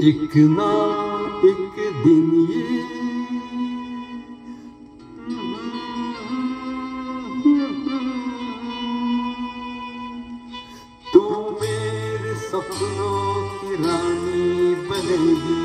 एक ना एक दिन ये। तू मेरे सपनों की रानी बनेगी।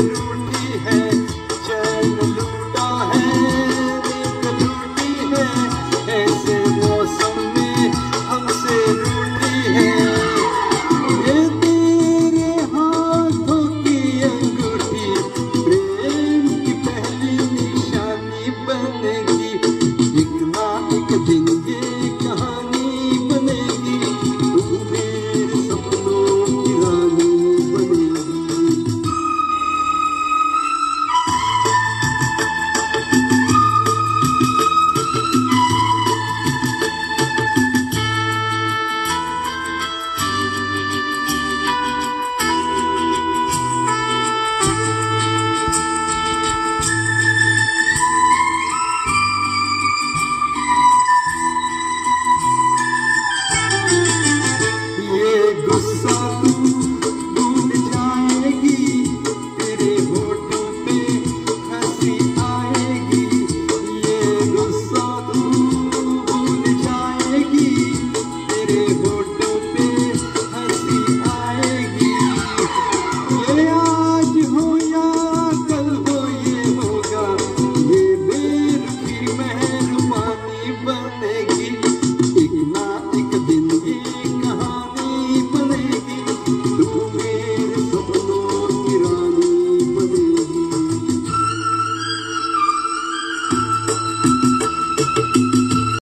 you. Oh.